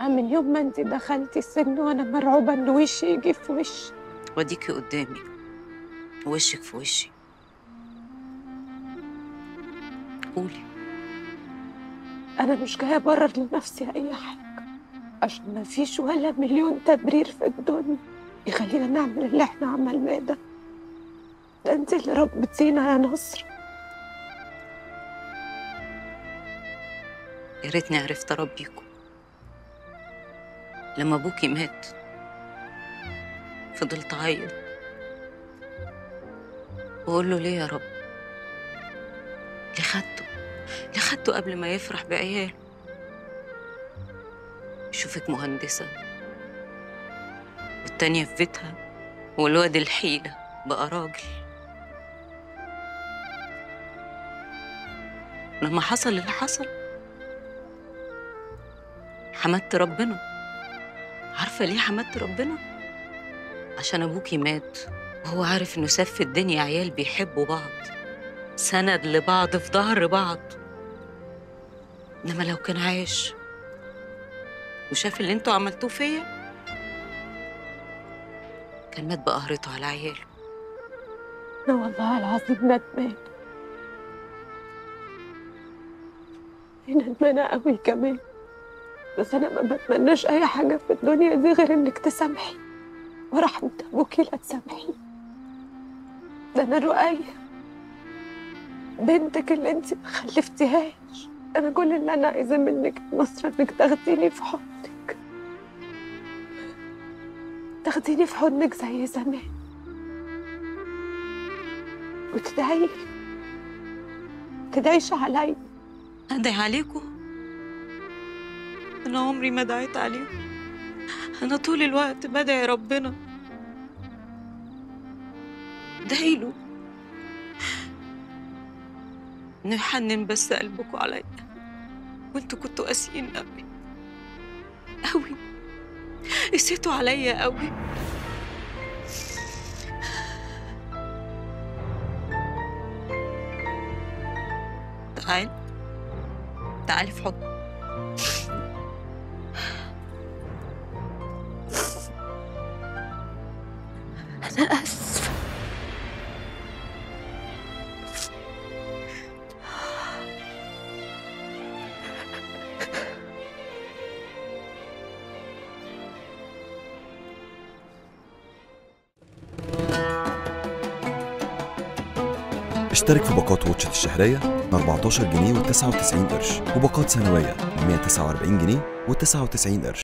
من يوم ما انت دخلتي السجن وأنا مرعوبة ان وشي يجي في وشي. وديكي قدامي. وشك في وشي. قولي. أنا مش جاية أبرر لنفسي أي حاجة عشان ما فيش ولا مليون تبرير في الدنيا يخلينا نعمل اللي إحنا عملناه ده. ده أنت اللي ربتينا يا نصر. يا ريتني عرفت اربيكم لما أبوكي مات. فضلت أعيط. وأقول له ليه يا رب؟ ليه خدته؟ ليه خدته قبل ما يفرح بعياله؟ يشوفك مهندسة. والتانية في بيتها. والواد الحيلة بقى راجل. لما حصل اللي حصل حمدت ربنا. عارفة ليه حمدت ربنا؟ عشان أبوكي مات. وهو عارف إنه في الدنيا عيال بيحبوا بعض. سند لبعض في ظهر بعض. إنما لو كان عايش وشاف اللي أنتوا عملتوه فيا كان مات بقهرته على عياله. أنا والله العظيم ندمان ندمانة قوي كمان. بس أنا ما بتمناش أي حاجة في الدنيا دي غير إنك تسامحي. ورحمة أبوكي لا تسامحي. ده أنا رؤية. بنتك اللي أنت ما خلفتيهاش. أنا كل اللي أنا عايزاه منك نصر إنك تاخديني في حضنك. تاخديني في حضنك زي زمان. وتدعي تدعيش عليا. أدعي عليكم؟ أنا عمري ما دعيت عليكم أنا طول الوقت بدعي ربنا. ادعي له إنه يحنن بس قلبكم عليا. وانتوا كنتوا قاسيين قوي قوي قسيتوا عليا قوي تعال. تعالي في حضني. أنا اسفه اشترك في باقات واتشت الشهرية ب 14 جنيه و99 قرش وباقات سنوية ب 149 جنيه و99 قرش.